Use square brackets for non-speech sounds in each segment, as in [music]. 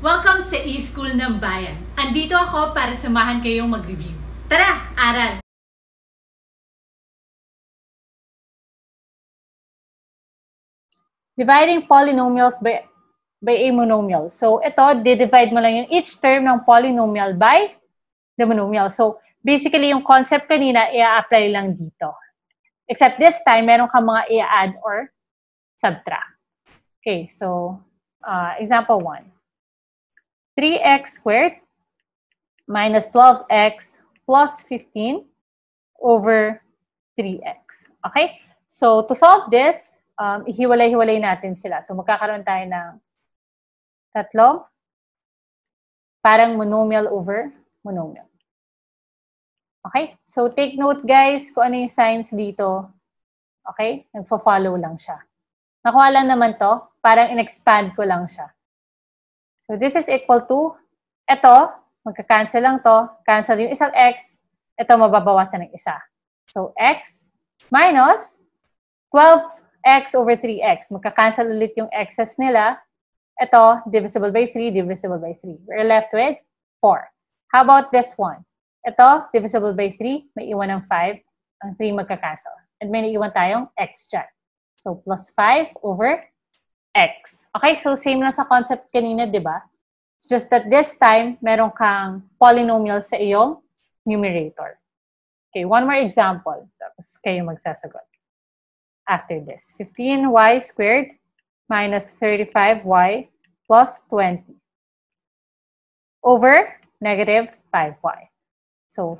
Welcome sa e-school ng bayan. Andito ako para samahan kayong mag-review. Tara, aral! Dividing polynomials by, by a monomial. So, ito, di-divide mo lang yung each term ng polynomial by the monomial. So, basically, yung concept kanina, i-apply lang dito. Except this time, meron ka mga i-add or subtract. Okay, so, uh, example 1. 3x squared minus 12x plus 15 over 3x. Okay? So, to solve this, um, ihiwalay-hiwalay natin sila. So, magkakaroon tayo ng tatlo, parang monomial over monomial. Okay? So, take note guys kung ano yung signs dito. Okay? Nagfo-follow lang siya. Nakuha lang naman to, parang in-expand ko lang siya. So, this is equal to, ito, magka-cancel lang to, cancel yung isang x, ito mababawasan ng isa. So, x minus 12 x over 3x. Magka-cancel ulit yung x's nila. Ito, divisible by 3, divisible by 3. We're left with 4. How about this one? Ito, divisible by 3, may iwan ng 5. Ang 3 magka-cancel. And may naiwan tayong x dyan. So, plus 5 over x. Okay, so same lang sa concept kanina, di ba? It's just that this time, meron kang polynomial sa iyong numerator. Okay, one more example. Tapos kayo magsasagot after this. 15y squared minus 35y plus 20 over negative 5y. So,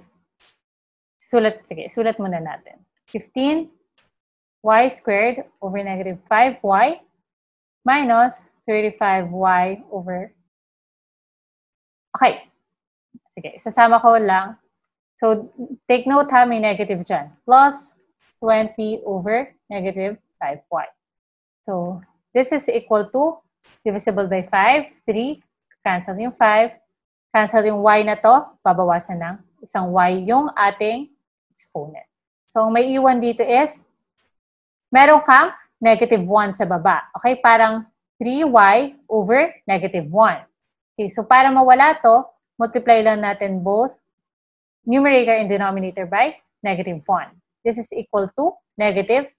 sulat, sige, sulat muna natin. 15y squared over negative 5y minus 35y over... Okay. Sige, sasama ko lang. So, take note ha, may negative dyan. Plus 20 over negative 5y. So, this is equal to divisible by 5, 3, cancel yung 5, cancel yung y na to, babawasan ng isang y yung ating exponent. So, ang may iwan dito is, meron kang negative 1 sa baba. Okay, parang 3y over negative 1. Okay, so para mawala to, multiply lang natin both numerator and denominator by negative 1. This is equal to negative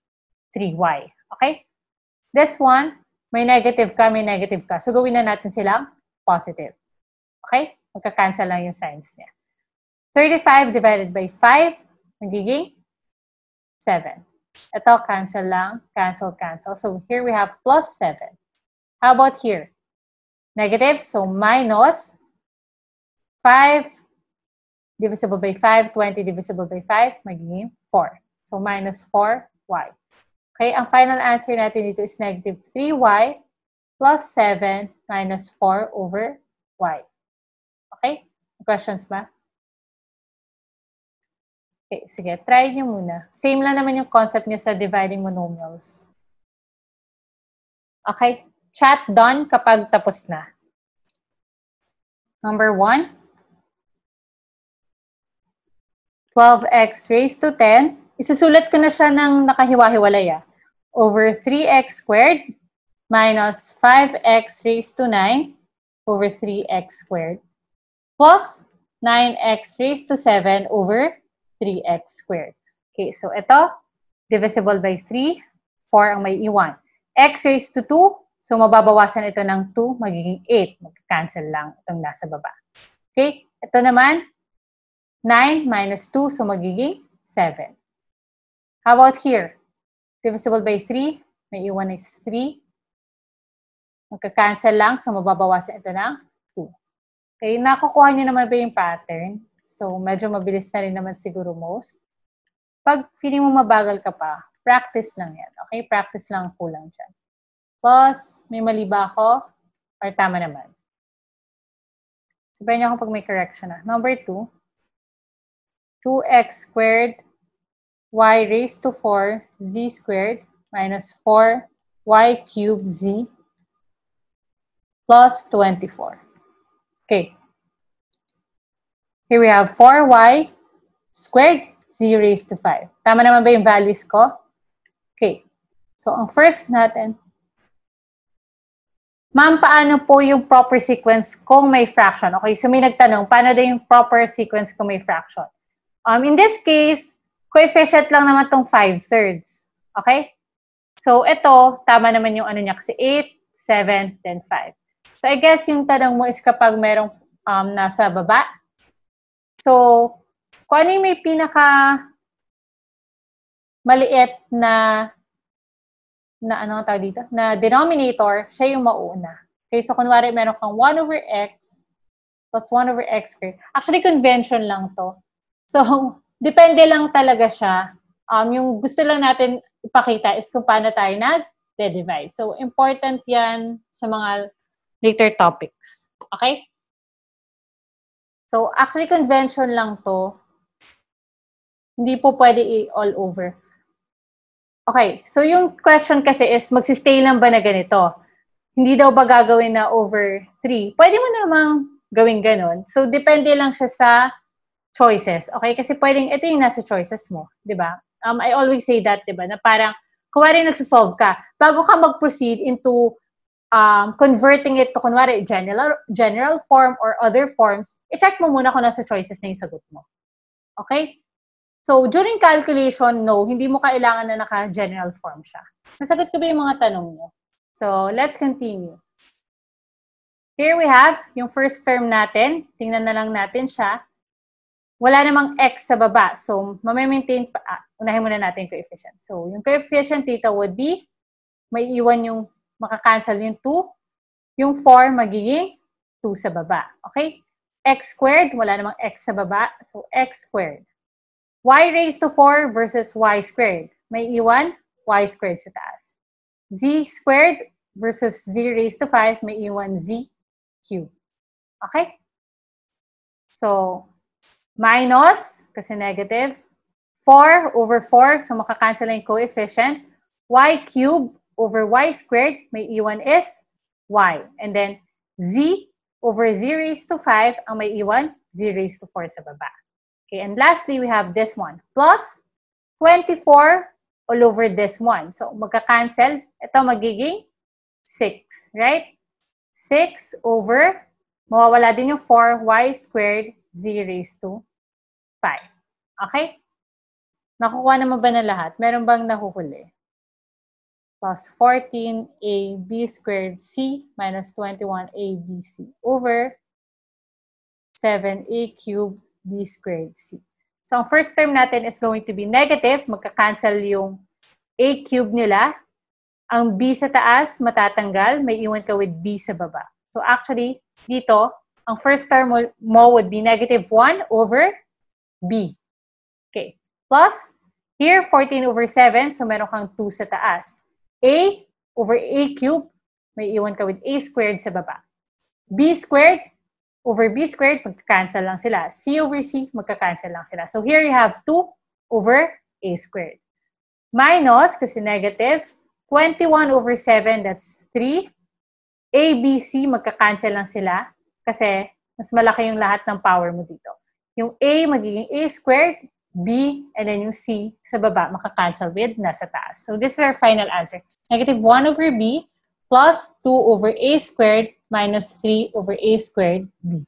3y. Okay? This one, may negative ka, may negative ka. So, gawin na natin silang positive. Okay? Magka-cancel lang yung signs niya. 35 divided by 5, magiging 7. Ito, cancel lang. Cancel, cancel. So, here we have plus 7. How about here? Negative, so minus 5 divisible by 5, 20 divisible by 5, magiging 4. So, minus 4y. Okay, ang final answer natin dito is negative 3y plus 7 minus 4 over y. Okay? Questions ba? Okay, sige. Try nyo muna. Same lang naman yung concept nyo sa dividing monomials. Okay? Chat done kapag tapos na. Number 1. 12x raised to 10. Isusulat ko na siya ng nakahiwa-hiwalay ah over 3x squared minus 5x raised to 9 over 3x squared plus 9x raised to 7 over 3x squared. Okay, so ito, divisible by 3, 4 ang may iwan. x raised to 2, so mababawasan ito ng 2, magiging 8. Mag-cancel lang itong nasa baba. Okay, ito naman, 9 minus 2, so magiging 7. How about here? divisible by 3, may iwan is 3. Magka-cancel lang, so mababawasan ito ng 2. Okay, nakukuha niyo naman ba yung pattern? So, medyo mabilis na rin naman siguro most. Pag feeling mo mabagal ka pa, practice lang yan. Okay, practice lang kulang dyan. Plus, may mali ba ako? Or tama naman? Sabihin niyo ako pag may correction na. Number 2, 2x squared y raised to 4 z squared minus 4 y cubed z plus 24. Okay. Here we have 4y squared z raised to 5. Tama naman ba yung values ko? Okay. So, ang first natin, Ma'am, paano po yung proper sequence kung may fraction? Okay, so may nagtanong, paano daw yung proper sequence kung may fraction? Um, in this case, coefficient lang naman tong 5 thirds. Okay? So, ito, tama naman yung ano niya kasi 8, 7, then 5. So, I guess yung tanong mo is kapag merong um, nasa baba. So, kung ano yung may pinaka maliit na na ano tawag dito, na denominator, siya yung mauna. Okay, so kunwari meron kang 1 over x plus 1 over x squared. Actually, convention lang to. So, [laughs] depende lang talaga siya. Um, yung gusto lang natin ipakita is kung paano tayo nag-divide. So, important yan sa mga later topics. Okay? So, actually, convention lang to. Hindi po pwede i-all over. Okay, so yung question kasi is, magsistay lang ba na ganito? Hindi daw ba gagawin na over 3? Pwede mo namang gawin ganun. So, depende lang siya sa choices. Okay? Kasi pwedeng, ito yung nasa choices mo. di ba? Um, I always say that, di ba? Na parang, kunwari nagsosolve ka, bago ka mag-proceed into um, converting it to, kunwari, general, general form or other forms, i-check mo muna kung nasa choices na yung sagot mo. Okay? So, during calculation, no, hindi mo kailangan na naka-general form siya. Nasagot ko ba yung mga tanong mo? So, let's continue. Here we have yung first term natin. Tingnan na lang natin siya. Wala namang x sa baba. So, mamamaintain pa. Ah, unahin muna natin coefficient. So, yung coefficient dito would be, may iwan yung, makakancel yung 2. Yung 4 magiging 2 sa baba. Okay? x squared, wala namang x sa baba. So, x squared y raised to 4 versus y squared. May iwan, y squared sa taas. z squared versus z raised to 5, may iwan z cubed. Okay? So, minus, kasi negative, 4 over 4, so makakancel yung coefficient. y cubed over y squared, may iwan is y. And then, z over z raised to 5, ang may iwan, z raised to 4 sa baba. Okay, and lastly, we have this one. Plus 24 all over this one. So, magka-cancel. Ito magiging 6, right? 6 over, mawawala din yung 4y squared z raised to 5. Okay? Nakukuha naman ba na lahat? Meron bang nahuhuli? Plus 14ab squared c minus 21abc over 7a cubed b squared c. So, ang first term natin is going to be negative. Magka-cancel yung a cube nila. Ang b sa taas, matatanggal. May iwan ka with b sa baba. So, actually, dito, ang first term mo would be negative 1 over b. Okay. Plus, here, 14 over 7. So, meron kang 2 sa taas. A over a cube, may iwan ka with a squared sa baba. b squared, over b squared, magka-cancel lang sila. c over c, magka-cancel lang sila. So here you have 2 over a squared. Minus, kasi negative, 21 over 7, that's 3. a, b, c, magka-cancel lang sila kasi mas malaki yung lahat ng power mo dito. Yung a magiging a squared, b, and then yung c sa baba, makaka-cancel with nasa taas. So this is our final answer. Negative 1 over b plus 2 over a squared minus 3 over a squared b.